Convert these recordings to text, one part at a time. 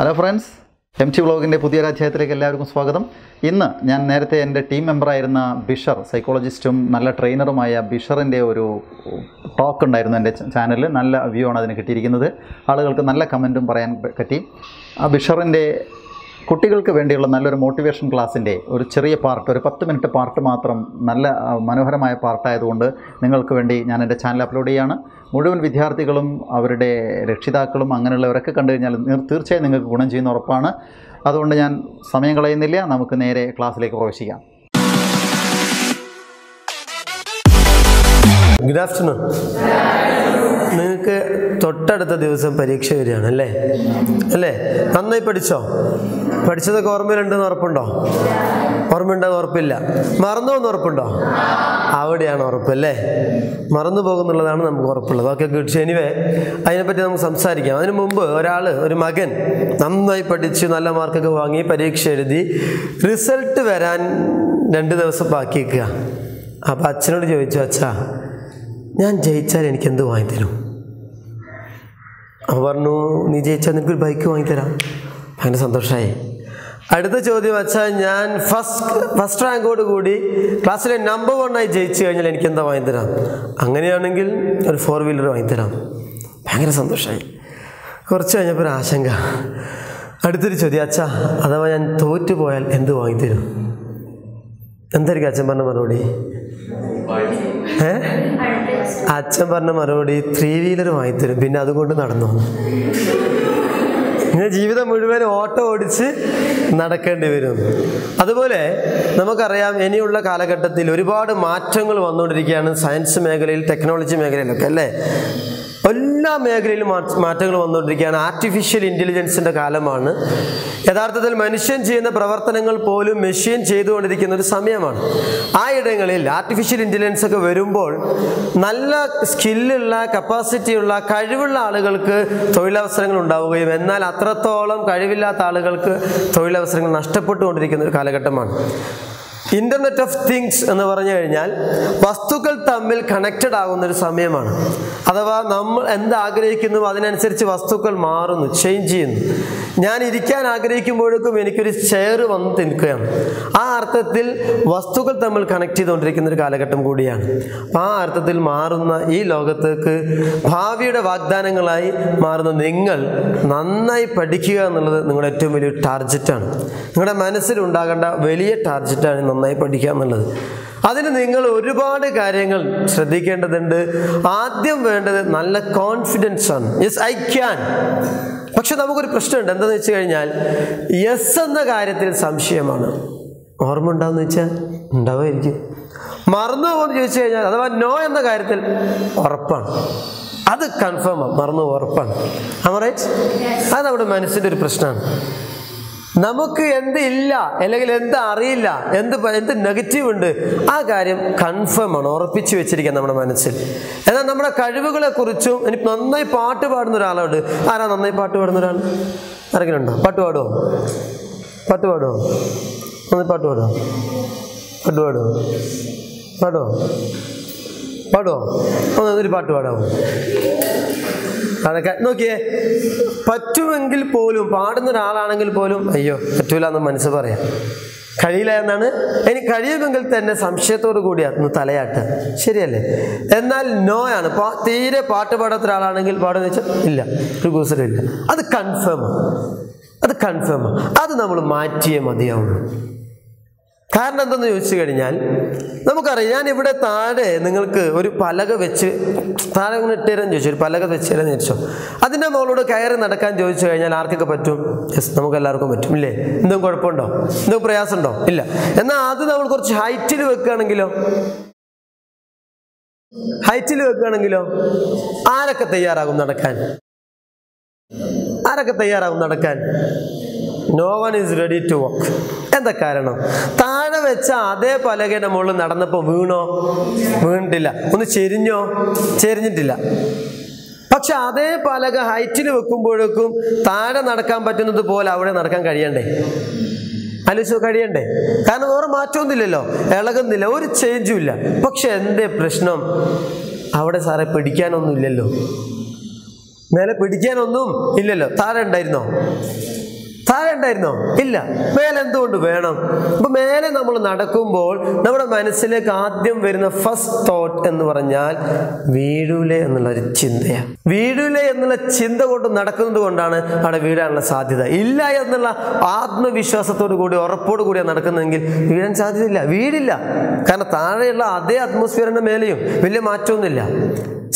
Hello friends M T വ്ളോഗിന്റെ പുതിയൊരു അധ്യായത്തിലേക്ക് എല്ലാവർക്കും സ്വാഗതം. ഇന്ന് ഞാൻ നേരത്തെ എന്റെ ടീം മെമ്പറായിരുന്ന ബിഷർ സൈക്കോളജിസ്റ്റും നല്ല ട്രെയിനറുമായ ബിഷറിന്റെ ഒരു ടോക്ക് ഉണ്ടായിരുന്നു എന്റെ ചാനലിൽ നല്ല വ്യൂ ആണ് അതിന് കിട്ടിയിരിക്കുന്നത്. ആളുകൾക്ക് നല്ല കമന്റും പറയാൻ പറ്റി. ആ ബിഷറിന്റെ കുട്ടികൾക്ക് വേണ്ടിയുള്ള നല്ലൊരു മോട്ടിവേഷൻ ക്ലാസ്സിന്റെ ഒരു ചെറിയ പാർട്ട് ഒരു പത്ത് മിനിറ്റ് പാർട്ട് മാത്രം നല്ല മനോഹരമായ പാർട്ടായതുകൊണ്ട് നിങ്ങൾക്ക് വേണ്ടി ഞാൻ എന്റെ ചാനൽ അപ്ലോഡ് ചെയ്യാണ്. മുഴുവൻ വിദ്യാർത്ഥികളും അവരുടെ രക്ഷിതാക്കളും അങ്ങനെയുള്ളവരൊക്കെ കണ്ടു കഴിഞ്ഞാൽ തീർച്ചയായും നിങ്ങൾക്ക് ഗുണം ചെയ്യുന്ന ഉറപ്പാണ്. അതുകൊണ്ട് ഞാൻ സമയം കളയുന്നില്ല നമുക്ക് നേരെ ക്ലാസ്സിലേക്ക് പ്രവേശിക്കാം. ഗുഡ് ആഫ്റ്റർനൂൺ നിങ്ങൾക്ക് തൊട്ടടുത്ത ദിവസം പരീക്ഷ വരികയാണ് അല്ലേ? അല്ലേ? നന്നായി പഠിച്ചോ? പഠിച്ചതൊക്കെ ഓർമ്മയിലുണ്ടെന്ന് ഉറപ്പുണ്ടോ? ഓർമ്മയുണ്ടെന്ന് ഉറപ്പില്ല. മറന്നു എന്ന് ഉറപ്പുണ്ടോ? അവിടെയാണ് ഉറപ്പ് അല്ലേ? മറന്നു പോകുന്നുള്ളതാണ് നമുക്ക് ഉറപ്പുള്ളത്. ഓക്കെ ഗുഡ് എനിവേ അതിനെപ്പറ്റി നമുക്ക് സംസാരിക്കാം. അതിന് മുമ്പ് ഒരാൾ ഒരു മകൻ നന്നായി പഠിച്ച് നല്ല മാർക്കൊക്കെ വാങ്ങി പരീക്ഷ എഴുതി റിസൾട്ട് വരാൻ രണ്ട് ദിവസം ബാക്കി വയ്ക്കുക അപ്പം അച്ഛനോട് ചോദിച്ചു അച്ഛാ ഞാൻ ജയിച്ചാൽ എനിക്ക് എന്ത് വാങ്ങിത്തരും? അവൻ പറഞ്ഞു നീ ജയിച്ചാൽ നിനക്കൊരു ബൈക്ക് വാങ്ങിത്തരാം. ഭയങ്കര സന്തോഷമായി അടുത്ത ചോദ്യം വെച്ചാൽ ഞാൻ ഫസ്റ്റ് ഫസ്റ്റ് റാങ്കോട് കൂടി ക്ലാസ്സിലെ നമ്പർ വണ്ണായി ജയിച്ചു കഴിഞ്ഞാൽ എനിക്ക് എന്താ വാങ്ങിത്തരാം? അങ്ങനെയാണെങ്കിൽ ഒരു ഫോർ വീലർ വാങ്ങിത്തരാം. ഭയങ്കര സന്തോഷമായി കുറച്ച് കഴിഞ്ഞപ്പോൾ ഒരു ആശങ്ക. അടുത്തൊരു ചോദ്യം അച്ഛാ അഥവാ ഞാൻ തോറ്റു പോയാൽ എന്ത് വാങ്ങിത്തരും? എന്തായിരിക്കും അച്ഛൻ പറഞ്ഞ മറുപടി? ഏ അച്ഛൻ പറഞ്ഞ മറുപടി ത്രീ വീലർ വാങ്ങിത്തരും. പിന്നെ അതുകൊണ്ട് നടന്നു. ഇങ്ങനെ ജീവിതം മുഴുവൻ ഓട്ടോ ഓടിച്ച് നടക്കേണ്ടി വരും. അതുപോലെ നമുക്കറിയാം ഇനിയുള്ള കാലഘട്ടത്തിൽ ഒരുപാട് മാറ്റങ്ങൾ വന്നുകൊണ്ടിരിക്കുകയാണ് സയൻസ് മേഖലയിൽ ടെക്നോളജി മേഖലയിലൊക്കെ അല്ലേ? എല്ലാ മേഖലയിലും മാറ്റങ്ങൾ വന്നുകൊണ്ടിരിക്കുകയാണ്. ആർട്ടിഫിഷ്യൽ ഇന്റലിജൻസിന്റെ കാലമാണ്. യഥാർത്ഥത്തിൽ മനുഷ്യൻ ചെയ്യുന്ന പ്രവർത്തനങ്ങൾ പോലും മെഷീൻ ചെയ്തുകൊണ്ടിരിക്കുന്ന ഒരു സമയമാണ്. ആ ഇടങ്ങളിൽ ആർട്ടിഫിഷ്യൽ ഇന്റലിജൻസ് ഒക്കെ വരുമ്പോൾ നല്ല സ്കില്ലുള്ള കപ്പാസിറ്റിയുള്ള കഴിവുള്ള ആളുകൾക്ക് തൊഴിലവസരങ്ങൾ ഉണ്ടാവുകയും എന്നാൽ അത്രത്തോളം കഴിവില്ലാത്ത ആളുകൾക്ക് തൊഴിലവസരങ്ങൾ നഷ്ടപ്പെട്ടുകൊണ്ടിരിക്കുന്ന ഒരു കാലഘട്ടമാണ്. ഇന്റർനെറ്റ് ഓഫ് തിങ്സ് എന്ന് പറഞ്ഞു കഴിഞ്ഞാൽ വസ്തുക്കൾ തമ്മിൽ കണക്റ്റഡ് ആകുന്ന ഒരു സമയമാണ്. അഥവാ നമ്മൾ എന്ത് ആഗ്രഹിക്കുന്നു അതിനനുസരിച്ച് വസ്തുക്കൾ മാറുന്നു ചേഞ്ച് ചെയ്യുന്നു. ഞാൻ ഇരിക്കാൻ ആഗ്രഹിക്കുമ്പോഴേക്കും എനിക്കൊരു ചെയർ വന്ന് നിൽക്കുകയാണ്. ആ അർത്ഥത്തിൽ വസ്തുക്കൾ തമ്മിൽ കണക്ട് ചെയ്തുകൊണ്ടിരിക്കുന്ന ഒരു കാലഘട്ടം കൂടിയാണ്. ആ അർത്ഥത്തിൽ മാറുന്ന ഈ ലോകത്തേക്ക് ഭാവിയുടെ വാഗ്ദാനങ്ങളായി മാറുന്ന നിങ്ങൾ നന്നായി പഠിക്കുക എന്നുള്ളത് നിങ്ങളുടെ ഏറ്റവും വലിയ ടാർജറ്റാണ് നിങ്ങളുടെ മനസ്സിൽ ഉണ്ടാകേണ്ട വലിയ ടാർജറ്റാണ് നന്നായി പഠിക്കുക എന്നുള്ളത്. അതിന് നിങ്ങൾ ഒരുപാട് കാര്യങ്ങൾ ശ്രദ്ധിക്കേണ്ടതുണ്ട്. ആദ്യം വേണ്ടത് നല്ല കോൺഫിഡൻസ് ആണ്. യെസ് ഐ ക്യാൻ പക്ഷെ നമുക്കൊരു പ്രശ്നമുണ്ട്. എന്താണെന്ന് വെച്ച് കഴിഞ്ഞാൽ യെസ് എന്ന കാര്യത്തിൽ സംശയമാണ്. ഓർമ്മ ഉണ്ടാവുമെന്ന് വെച്ചാൽ ഉണ്ടാവുമായിരിക്കും. മറന്നു പോകുമെന്ന് ചോദിച്ചു കഴിഞ്ഞാൽ അഥവാ നോ എന്ന കാര്യത്തിൽ ഉറപ്പാണ്. അത് കൺഫേമാണ് മറന്നു പോകും, ഉറപ്പാണ്. അമറേറ്റ് അത് നമ്മുടെ മനസ്സിന്റെ ഒരു പ്രശ്നമാണ്. നമുക്ക് എന്ത് ഇല്ല അല്ലെങ്കിൽ എന്ത് അറിയില്ല എന്ത് എന്ത് നെഗറ്റീവ് ഉണ്ട് ആ കാര്യം കൺഫേം ആണ് ഉറപ്പിച്ചു വെച്ചിരിക്കുക നമ്മുടെ മനസ്സിൽ. എന്നാൽ നമ്മുടെ കഴിവുകളെ കുറിച്ചും എനിക്ക് നന്നായി പാട്ട് പാടുന്ന ഒരാളുണ്ട്. ആരാ നന്നായി പാട്ട് പാടുന്ന ഒരാൾ? ആരെങ്കിലും ഉണ്ടോ? പാട്ട് പാടുമോ പാട്ട് പാടുമോ നന്നായി പാട്ട് പാടുമോ പാട്ട് പാടുമോ പാടുമോ പാടുമോ ഒന്ന് പാട്ട് പാടാമോ അതൊക്കെ നോക്കിയേ പറ്റുമെങ്കിൽ പോലും പാടുന്ന ഒരാളാണെങ്കിൽ പോലും അയ്യോ പറ്റൂല എന്ന് മനസ്സ് പറയാം. കഴിയില്ല എന്നാണ്. ഇനി കഴിയുമെങ്കിൽ തന്നെ സംശയത്തോടു കൂടി ഒന്ന് തലയാട്ട് ശരിയല്ലേ? എന്നാൽ നോ ആണ് തീരെ പാട്ട് പാടാത്ത ഒരാളാണെങ്കിൽ പാടുന്ന വെച്ചാൽ ഇല്ല. ഒരു കൂസലും ഇല്ല. അത് കൺഫേം അത് കൺഫേം അത് നമ്മൾ മാറ്റിയേ മതിയാവുള്ളൂ. കാരണം എന്തെന്ന് ചോദിച്ചു കഴിഞ്ഞാൽ നമുക്കറിയാം ഞാൻ ഇവിടെ താഴെ നിങ്ങൾക്ക് ഒരു പലക വെച്ച് താഴെ ഇങ്ങനെ ഇട്ടുതരാൻ ചോദിച്ചു ഒരു പലക വെച്ച് തരാൻ ചോദിച്ചോ. അതിന്റെ മുകളോട് കയറി നടക്കാൻ ചോദിച്ചു കഴിഞ്ഞാൽ ആർക്കൊക്കെ പറ്റും? യെസ് നമുക്ക് എല്ലാവർക്കും പറ്റും ഇല്ലേ? എന്തെങ്കിലും കുഴപ്പമുണ്ടോ? എന്തെങ്കിലും പ്രയാസമുണ്ടോ? ഇല്ല. എന്നാൽ അത് നമ്മൾ കുറച്ച് ഹൈറ്റിൽ വെക്കുകയാണെങ്കിലോ? ഹൈറ്റിൽ വെക്കുകയാണെങ്കിലോ? ആരൊക്കെ തയ്യാറാകും നടക്കാൻ? ആരൊക്കെ തയ്യാറാകും നടക്കാൻ? No one is ready to walk എന്താ കാരണം? താഴെ വെച്ച അതേ പലകയുടെ മുകളിൽ നടന്നപ്പോൾ വീണോ? വീണിട്ടില്ല. ഒന്ന് ചെരിഞ്ഞോ? ചെരിഞ്ഞിട്ടില്ല. പക്ഷെ അതേ പലക ഹൈറ്റിൽ വെക്കുമ്പോഴേക്കും താഴെ നടക്കാൻ പറ്റുന്നത് പോലെ അവിടെ നടക്കാൻ കഴിയണ്ടേ? ആലോചിച്ച് കഴിയണ്ടേ? കാരണം വേറെ മാറ്റമൊന്നുമില്ലല്ലോ. ഇളകുന്നില്ല. ഒരു ചേഞ്ചും ഇല്ല. പക്ഷെ എന്തേ പ്രശ്നം? അവിടെ സാറെ പിടിക്കാനൊന്നും ഇല്ലല്ലോ. മേലെ പിടിക്കാനൊന്നും ഇല്ലല്ലോ. താഴെ ഉണ്ടായിരുന്നോ? താഴെ ഉണ്ടായിരുന്നോ? ഇല്ല. മേലെ എന്തുകൊണ്ട് വേണം? അപ്പൊ മേലെ നമ്മൾ നടക്കുമ്പോൾ നമ്മുടെ മനസ്സിലേക്ക് ആദ്യം വരുന്ന ഫസ്റ്റ് തോട്ട് എന്ന് പറഞ്ഞാൽ വീഴൂലെ എന്നുള്ള ഒരു ചിന്തയാണ്. വീഴൂലെ എന്നുള്ള ചിന്ത കൊണ്ട് നടക്കുന്നത് കൊണ്ടാണ് അവിടെ വീഴാനുള്ള സാധ്യത. ഇല്ല എന്നുള്ള ആത്മവിശ്വാസത്തോടു കൂടി ഉറപ്പോടു കൂടിയാണ് നടക്കുന്നതെങ്കിൽ വീഴാൻ സാധ്യതയില്ല. വീടില്ല. കാരണം താഴെയുള്ള അതേ അറ്റ്മോസ്ഫിയറിന്റെ മേലെയും വലിയ മാറ്റമൊന്നുമില്ല.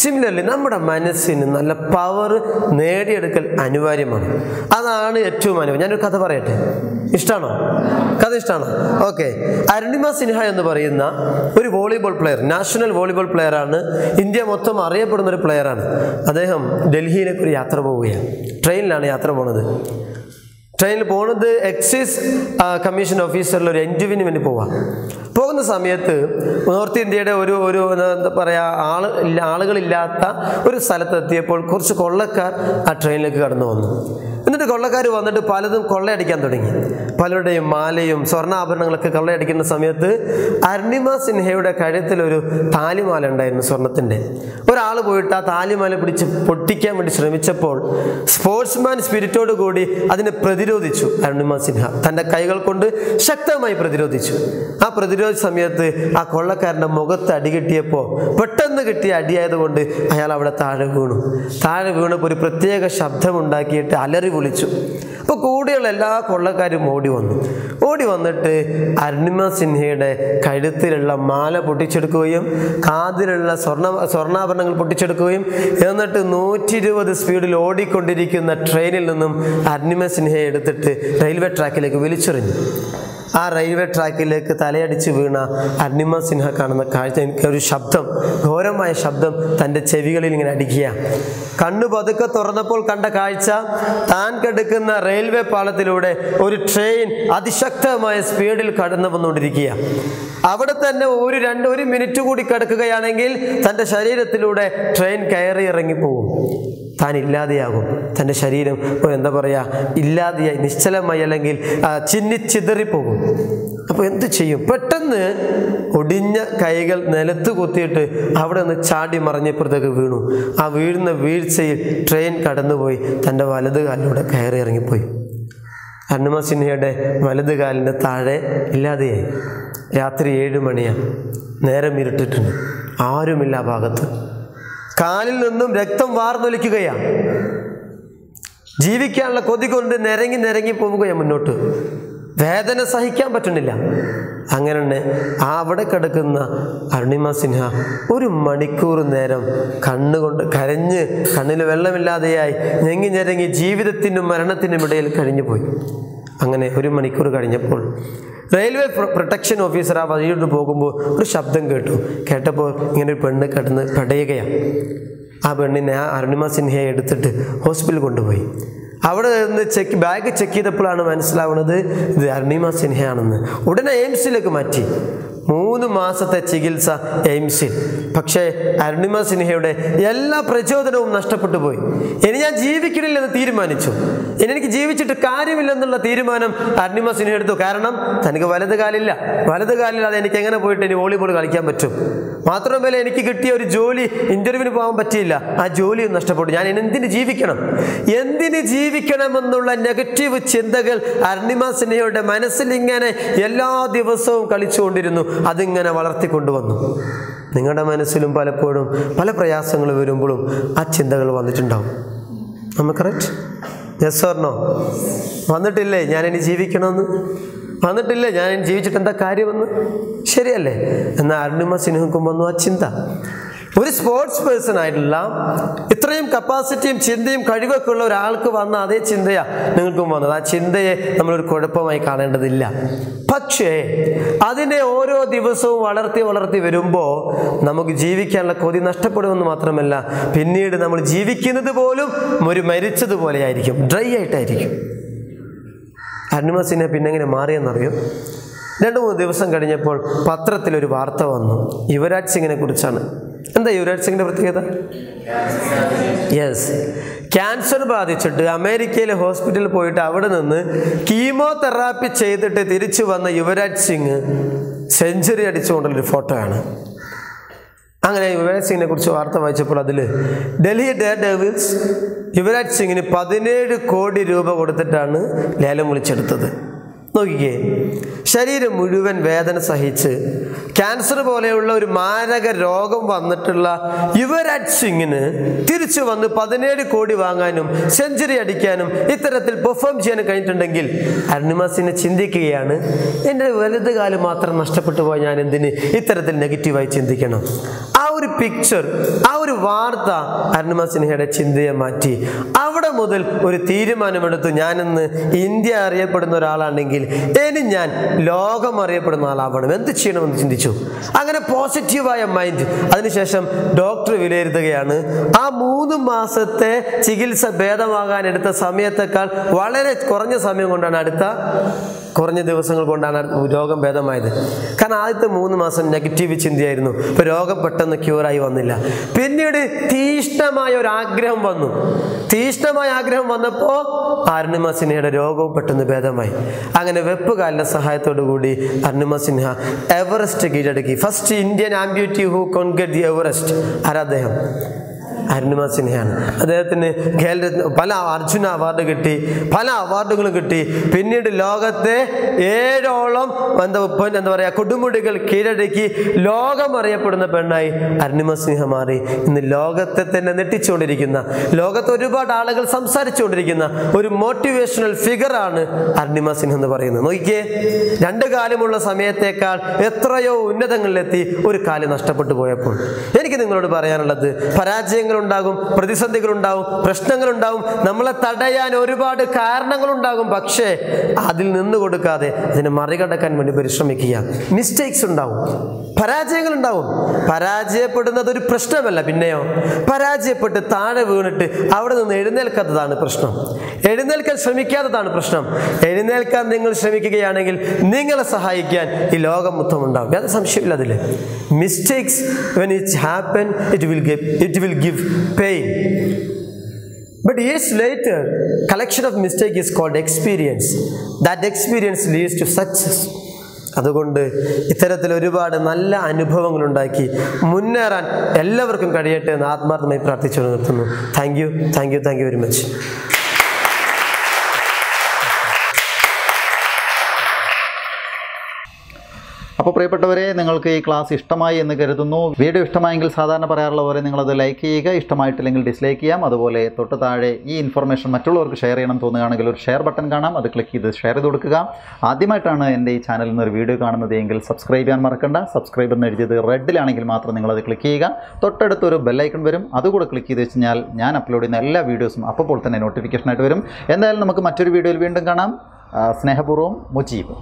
സിമിലർലി നമ്മുടെ മനസ്സിന് നല്ല പവർ നേടിയെടുക്കൽ അനിവാര്യമാണ്. അതാണ് ഏറ്റവും അനിവാര്യം. ഞാനൊരു കഥ പറയട്ടെ? ഇഷ്ടമാണോ കഥ ഇഷ്ടമാണോ ഓക്കെ അരുണിമ സിൻഹ എന്ന് പറയുന്ന ഒരു volleyball player national volleyball player ആണ്. ഇന്ത്യ മൊത്തം അറിയപ്പെടുന്ന ഒരു പ്ലെയറാണ് അദ്ദേഹം ഡൽഹിയിലേക്ക് ഒരു യാത്ര പോവുകയാണ്. ട്രെയിനിലാണ് യാത്ര പോണത്. ട്രെയിനിൽ പോണത് എക്സൈസ് കമ്മീഷൻ ഓഫീസറിൽ ഒരു എൻജുവിന് വേണ്ടി പോവാം. പോകുന്ന സമയത്ത് നോർത്ത് ഇന്ത്യയുടെ ഒരു ഒരു എന്താ പറയുക ആൾ ആളുകളില്ലാത്ത ഒരു സ്ഥലത്തെത്തിയപ്പോൾ കുറച്ച് കൊള്ളക്കാർ ആ ട്രെയിനിലേക്ക് കടന്നു വന്നു. എന്നിട്ട് കൊള്ളക്കാർ വന്നിട്ട് പലതും കൊള്ളയടിക്കാൻ തുടങ്ങി. പലരുടെയും മാലയും സ്വർണാഭരണങ്ങളൊക്കെ കള്ളയടിക്കുന്ന സമയത്ത് അരുണിമ സിൻഹയുടെ കഴുത്തിൽ ഒരു താലിമാല ഉണ്ടായിരുന്നു സ്വർണത്തിന്റെ. ഒരാൾ പോയിട്ട് ആ താലിമാല പിടിച്ച് പൊട്ടിക്കാൻ വേണ്ടി ശ്രമിച്ചപ്പോൾ സ്പോർട്സ്മാൻ സ്പിരിറ്റോട് കൂടി അതിനെ പ്രതിരോധിച്ചു അരുണിമ സിൻഹ. തന്റെ കൈകൾ കൊണ്ട് ശക്തമായി പ്രതിരോധിച്ചു. ആ പ്രതിരോധ സമയത്ത് ആ കൊള്ളക്കാരന്റെ മുഖത്ത് അടി കിട്ടിയപ്പോൾ പെട്ടെന്ന് കിട്ടിയ അടിയായതുകൊണ്ട് അയാൾ അവിടെ താഴെ വീണു. താഴെ വീണപ്പോൾ ഒരു പ്രത്യേക ശബ്ദമുണ്ടാക്കിയിട്ട് അലറി വിളിച്ചു. അപ്പോൾ കൂടെയുള്ള എല്ലാ കൊള്ളക്കാരും ഓടി വന്നു. ഓടി വന്നിട്ട് അരുണിമ സിൻഹയുടെ കഴുത്തിലുള്ള മാല പൊട്ടിച്ചെടുക്കുകയും കാതിലുള്ള സ്വർണ സ്വർണാഭരണങ്ങൾ പൊട്ടിച്ചെടുക്കുകയും എന്നിട്ട് നൂറ്റി ഇരുപത് സ്പീഡിൽ ഓടിക്കൊണ്ടിരിക്കുന്ന ട്രെയിനിൽ നിന്നും അരുണിമ സിൻഹയെ എടുത്തിട്ട് റെയിൽവേ ട്രാക്കിലേക്ക് വലിച്ചെറിഞ്ഞു ആ റെയിൽവേ ട്രാക്കിലേക്ക് തലയടിച്ച് വീണ അർണിമ സിൻഹ കാണുന്ന കാഴ്ച എനിക്ക് ഒരു ശബ്ദം ഘോരമായ ശബ്ദം തന്റെ ചെവികളിൽ ഇങ്ങനെ അടിക്കുക. കണ്ണു പതുക്കെ തുറന്നപ്പോൾ കണ്ട കാഴ്ച താൻ കെടുക്കുന്ന റെയിൽവേ പാളത്തിലൂടെ ഒരു ട്രെയിൻ അതിശക്തമായ സ്പീഡിൽ കടന്നു വന്നുകൊണ്ടിരിക്കുക. അവിടെ തന്നെ ഒരു രണ്ട് ഒരു മിനിറ്റ് കൂടി കിടക്കുകയാണെങ്കിൽ തന്റെ ശരീരത്തിലൂടെ ട്രെയിൻ കയറി ഇറങ്ങിപ്പോകും. താൻ ഇല്ലാതെയാകും. തന്റെ ശരീരം എന്താ പറയുക ഇല്ലാതെയായി നിശ്ചലമായി അല്ലെങ്കിൽ ചിന്നിച്ചിതറിപ്പോകും അപ്പോൾ എന്ത് ചെയ്യും? പെട്ടെന്ന് ഒടിഞ്ഞ കൈകൾ നിലത്ത് കുത്തിയിട്ട് അവിടെ നിന്ന് ചാടി മറിഞ്ഞപ്പുറത്തേക്ക് വീണു. ആ വീഴുന്ന വീഴ്ചയിൽ ട്രെയിൻ കടന്നുപോയി. തന്റെ വലത് കാലിലൂടെ കയറി ഇറങ്ങിപ്പോയി. അന്നമ സിൻഹയുടെ വലത് കാലിന്റെ താഴെ ഇല്ലാതെയായി. രാത്രി ഏഴ് മണിയാണ്. നേരം ഇരുട്ടിട്ടുണ്ട്. ആരുമില്ല ആ ഭാഗത്ത്. കാലിൽ നിന്നും രക്തം വാർന്നൊലിക്കുകയാണ്. ജീവിക്കാനുള്ള കൊതി കൊണ്ട് നിരങ്ങി നിരങ്ങി പോവുകയാണ് മുന്നോട്ട്. വേദന സഹിക്കാൻ പറ്റുന്നില്ല. അങ്ങനെ തന്നെ ആ അവിടെ കിടക്കുന്ന അരുണിമ സിൻഹ ഒരു മണിക്കൂർ നേരം കണ്ണുകൊണ്ട് കരഞ്ഞ് കണ്ണിൽ വെള്ളമില്ലാതെയായി ഞെങ്ങി ഞെരങ്ങി ജീവിതത്തിനും മരണത്തിനും ഇടയിൽ കഴിഞ്ഞു പോയി അങ്ങനെ ഒരു മണിക്കൂർ കഴിഞ്ഞപ്പോൾ റെയിൽവേ പ്രൊട്ടക്ഷൻ ഓഫീസർ ആ വഴിയോട്ട് പോകുമ്പോൾ ഒരു ശബ്ദം കേട്ടു. കേട്ടപ്പോൾ ഇങ്ങനെ ഒരു പെണ്ണ് കിടന്ന് കടയുകയാണ് ആ പെണ്ണിനെ ആ അരുണിമ സിൻഹയെ എടുത്തിട്ട് ഹോസ്പിറ്റലിൽ കൊണ്ടുപോയി. അവിടെ നിന്ന് ചെക്ക് ബാഗ് ചെക്ക് ചെയ്തപ്പോഴാണ് മനസ്സിലാവുന്നത് ഇത് അരുണിമ സിൻഹയാണെന്ന്. ഉടനെ എയിംസിലേക്ക് മാറ്റി. മൂന്ന് മാസത്തെ ചികിത്സ എയിംസിൽ. പക്ഷേ അരുണിമ സിൻഹയുടെ എല്ലാ പ്രചോദനവും നഷ്ടപ്പെട്ടു പോയി. ഇനി ഞാൻ ജീവിക്കണില്ലെന്ന് തീരുമാനിച്ചു. ഇനി എനിക്ക് ജീവിച്ചിട്ട് കാര്യമില്ലെന്നുള്ള തീരുമാനം അരുണിമ സിൻഹ എടുത്തു. കാരണം തനിക്ക് വലത് കാലില്ല. വലത് കാലില്ലാതെ എനിക്ക് എങ്ങനെ പോയിട്ട് ഇനി വോളിബോൾ കളിക്കാൻ പറ്റും? മാത്രമല്ല എനിക്ക് കിട്ടിയ ഒരു ജോലി ഇന്റർവ്യൂവിന് പോകാൻ പറ്റിയില്ല. ആ ജോലിയും നഷ്ടപ്പെട്ടു. ഞാൻ എന്തിന് ജീവിക്കണം? എന്തിന് ജീവിക്കണമെന്നുള്ള നെഗറ്റീവ് ചിന്തകൾ അർണിമ സിൻഹയുടെ മനസ്സിൽ ഇങ്ങനെ എല്ലാ ദിവസവും കളിച്ചുകൊണ്ടിരുന്നു. അതിങ്ങനെ വളർത്തിക്കൊണ്ടുവന്നു. നിങ്ങളുടെ മനസ്സിലും പലപ്പോഴും പല പ്രയാസങ്ങൾ വരുമ്പോഴും ആ ചിന്തകൾ വന്നിട്ടുണ്ടാവും. നമ്മൾ കറക്റ്റ് യെസ് ഓർണോ വന്നിട്ടില്ലേ? ഞാൻ ഇനി ജീവിക്കണമെന്ന്? വന്നിട്ടില്ലേ. ഞാൻ ജീവിച്ചിട്ട് എന്താ കാര്യമെന്ന്? ശരിയല്ലേ. എന്നാൽ അരുണിമ സിൻഹക്കും വന്നു ആ ചിന്ത. ഒരു സ്പോർട്സ് പേഴ്സൺ ആയിട്ടുള്ള ഇത്രയും കപ്പാസിറ്റിയും ചിന്തയും കഴിവൊക്കെ ഉള്ള ഒരാൾക്ക് വന്ന അതേ ചിന്തയാ നിങ്ങൾക്കും വന്നത്. ആ ചിന്തയെ നമ്മളൊരു കുഴപ്പമായി കാണേണ്ടതില്ല. പക്ഷേ അതിനെ ഓരോ ദിവസവും വളർത്തി വളർത്തി വരുമ്പോൾ നമുക്ക് ജീവിക്കാനുള്ള കൊതി നഷ്ടപ്പെടുമെന്ന് മാത്രമല്ല പിന്നീട് നമ്മൾ ജീവിക്കുന്നത് പോലും ഒരു മരിച്ചതുപോലെ ആയിരിക്കും ഡ്രൈ ആയിട്ടായിരിക്കും. അരുണിമസിനെ പിന്നെ എങ്ങനെ മാറിയെന്നറിയോ? രണ്ട് മൂന്ന് ദിവസം കഴിഞ്ഞപ്പോൾ പത്രത്തിലൊരു വാർത്ത വന്നു. യുവരാജ് സിംഗിനെ കുറിച്ചാണ്. എന്താ യുവരാജ് സിംഗിന്റെ പ്രത്യേകത? യെസ് ക്യാൻസർ ബാധിച്ചിട്ട് അമേരിക്കയിലെ ഹോസ്പിറ്റലിൽ പോയിട്ട് അവിടെ നിന്ന് കീമോതെറാപ്പി ചെയ്തിട്ട് തിരിച്ചു വന്ന യുവരാജ് സിംഗ് സെഞ്ചുറി അടിച്ചുകൊണ്ടുള്ളൊരു ഫോട്ടോയാണ്. അങ്ങനെ യുവരാജ് സിംഗിനെ കുറിച്ച് വാർത്ത വായിച്ചപ്പോൾ അതിൽ ഡൽഹി ഡെയർ ഡെവിൾസ് യുവരാജ് സിംഗിന് പതിനേഴ് കോടി രൂപ കൊടുത്തിട്ടാണ് ലേലം വിളിച്ചെടുത്തത്. നോക്കിക്കേ ശരീരം മുഴുവൻ വേദന സഹിച്ച് ക്യാൻസർ പോലെയുള്ള ഒരു മാരക രോഗം വന്നിട്ടുള്ള യുവരാജ് സിംഗിന് തിരിച്ചു വന്ന് പതിനേഴ് കോടി വാങ്ങാനും സെഞ്ചുറി അടിക്കാനും ഇത്തരത്തിൽ പെർഫോം ചെയ്യാനും കഴിഞ്ഞിട്ടുണ്ടെങ്കിൽ അരുണിമ സിംഗ് ചിന്തിക്കുകയാണ് എന്റെ വലുത് കാലം മാത്രം നഷ്ടപ്പെട്ടു പോയ ഞാൻ എന്തിന് ഇത്തരത്തിൽ നെഗറ്റീവായി ചിന്തിക്കണം? ആ ഒരു പിക്ചർ ആ ഒരു വാർത്ത അരുണിമ സിൻഹയുടെ ചിന്തയെ മാറ്റി. അവിടെ മുതൽ ഒരു തീരുമാനമെടുത്തു. ഞാനിന്ന് ഇന്ത്യ അറിയപ്പെടുന്ന ഒരാളാണെങ്കിൽ ഇനി ഞാൻ ലോകം അറിയപ്പെടുന്ന ആളാവണം. എന്ത് ചെയ്യണമെന്ന് ചിന്തിച്ചു? അങ്ങനെ പോസിറ്റീവായ മൈൻഡ് അതിനുശേഷം ഡോക്ടർ വിലയിരുത്തുകയാണ്. ആ മൂന്ന് മാസത്തെ ചികിത്സ ഭേദമാകാൻ എടുത്ത സമയത്തേക്കാൾ വളരെ കുറഞ്ഞ സമയം കൊണ്ടാണ് അടുത്ത കുറഞ്ഞ ദിവസങ്ങൾ കൊണ്ടാണ് രോഗം ഭേദമായത്. കാരണം ആദ്യത്തെ മൂന്ന് മാസം നെഗറ്റീവ് ചിന്തയായിരുന്നു. ഇപ്പൊ രോഗം പെട്ടെന്ന് ക്യൂറായി വന്നില്ല. പിന്നീട് തീഷ്ണമായ ഒരു ആഗ്രഹം വന്നു. തീഷ്ണമായ ആഗ്രഹം വന്നപ്പോൾ അരുണിമ സിൻഹയുടെ രോഗവും പെട്ടെന്ന് ഭേദമായി. അങ്ങനെ വെപ്പുകാലിന്റെ സഹായത്തോടു കൂടി അരുണിമ സിൻഹ എവറസ്റ്റ് കീഴടക്കി. First Indian amputee who conquered the Everest ആരാ അദ്ദേഹം? അരുണിമ സിൻഹയാണ്. അദ്ദേഹത്തിന് ഖേൽരത്ന പല അർജുന അവാർഡ് കിട്ടി പല അവാർഡുകളും കിട്ടി. പിന്നീട് ലോകത്തെ ഏഴോളം എന്താ എന്താ പറയുക കൊടുമുടികൾ കീഴടക്കി ലോകം അറിയപ്പെടുന്ന പെണ്ണായി അരുണിമ സിൻഹ മാറി. ഇന്ന് ലോകത്തെ തന്നെ നെട്ടിച്ചുകൊണ്ടിരിക്കുന്ന ലോകത്ത് ഒരുപാട് ആളുകൾ സംസാരിച്ചുകൊണ്ടിരിക്കുന്ന ഒരു മോട്ടിവേഷണൽ ഫിഗറാണ് അരുണിമ സിൻഹ എന്ന് പറയുന്നത്. നോക്കിക്കേ രണ്ട് കാലമുള്ള സമയത്തേക്കാൾ എത്രയോ ഉന്നതങ്ങളിലെത്തി ഒരു കാലം നഷ്ടപ്പെട്ടു പോയപ്പോൾ. എനിക്ക് നിങ്ങളോട് പറയാനുള്ളത് പരാജയങ്ങൾ ഉണ്ടാകും പ്രശ്നങ്ങൾ ഉണ്ടാകും നമ്മളെ തടയാൻ ഒരുപാട് കാരണങ്ങൾ ഉണ്ടാകും പക്ഷേ അതിൽ നിന്ന് കൊടുക്കാതെ അതിനെ മറികടക്കാൻ വേണ്ടി പരിശ്രമിക്കുക. മിസ്റ്റേക്സ് ഉണ്ടാവും. പരാജയങ്ങൾ ഉണ്ടാവും പരാജയപ്പെടുന്നത് ഒരു പ്രശ്നമല്ല പിന്നെയോ? പരാജയപ്പെട്ട് താഴെ വീണിട്ട് അവിടെ നിന്ന് എഴുന്നേൽക്കാത്തതാണ് പ്രശ്നം. എഴുന്നേൽക്കാൻ ശ്രമിക്കാത്തതാണ് പ്രശ്നം. എഴുന്നേൽക്കാൻ നിങ്ങൾ ശ്രമിക്കുകയാണെങ്കിൽ നിങ്ങളെ സഹായിക്കാൻ ഈ ലോകം മൊത്തം ഉണ്ടാവും യാതൊരു സംശയമില്ല അതിൽ mistakes when it happen it will give it will give pain but is later, collection of mistake is called experience that experience leads to success അതുകൊണ്ട് ഇത്തരത്തിൽ ഒരുപാട് നല്ല അനുഭവങ്ങൾ ഉണ്ടാക്കി മുന്നേറാൻ എല്ലാവർക്കും കഴിയട്ടെ എന്ന് ആത്മാർത്ഥമായി പ്രാർത്ഥിച്ചു നിർത്തുന്നു. Thank you thank you thank you very much അപ്പോൾ പ്രിയപ്പെട്ടവരെ നിങ്ങൾക്ക് ഈ ക്ലാസ് ഇഷ്ടമായി എന്ന് കരുതുന്നു. വീഡിയോ ഇഷ്ടമായെങ്കിൽ സാധാരണ പറയാറുള്ള പോലെ നിങ്ങളത് ലൈക്ക് ചെയ്യുക. ഇഷ്ടമായിട്ടില്ലെങ്കിൽ ഡിസ്ലൈക്ക് ചെയ്യാം. അതുപോലെ തൊട്ട് താഴെ ഈ ഇൻഫർമേഷൻ മറ്റുള്ളവർക്ക് ഷെയർ ചെയ്യണം തോന്നുകയാണെങ്കിൽ ഒരു ഷെയർ ബട്ടൺ കാണാം. അത് ക്ലിക്ക് ചെയ്ത് ഷെയർ ചെയ്ത് കൊടുക്കുക. ആദ്യമായിട്ടാണ് എന്റെ ഈ ചാനലിൽ നിന്ന് ഒരു വീഡിയോ കാണുന്നത് എങ്കിൽ സബ്സ്ക്രൈബ് ചെയ്യാൻ മറക്കണ്ട. സബ്സ്ക്രൈബ് എന്ന് എഴുതിയത് റെഡിലാണെങ്കിൽ മാത്രം നിങ്ങളത് ക്ലിക്ക് ചെയ്യുക. തൊട്ടടുത്തൊരു ബെല്ലൈക്കൺ വരും. അതുകൂടെ ക്ലിക്ക് ചെയ്ത് വെച്ചാൽ ഞാൻ അപ്ലോഡ് ചെയ്യുന്ന എല്ലാ വീഡിയോസും അപ്പോൾ തന്നെ നോട്ടിഫിക്കേഷനായിട്ട് വരും. എന്തായാലും നമുക്ക് മറ്റൊരു വീഡിയോയിൽ വീണ്ടും കാണാം. സ്നേഹപൂർവം മുജീബ്.